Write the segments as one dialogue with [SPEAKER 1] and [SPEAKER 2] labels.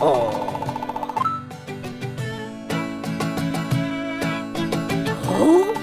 [SPEAKER 1] 哦。哦。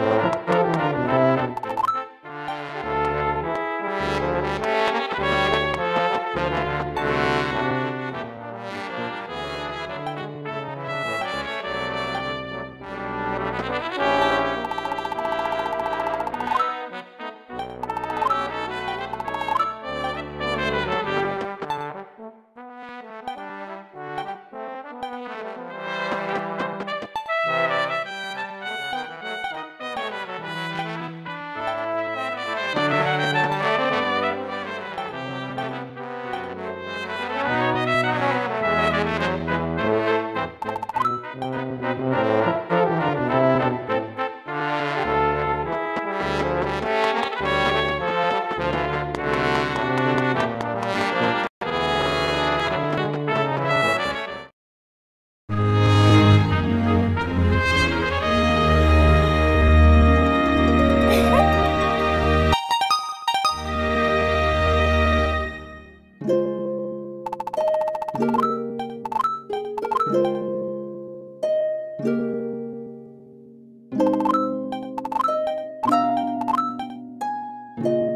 [SPEAKER 2] Música
[SPEAKER 3] thank you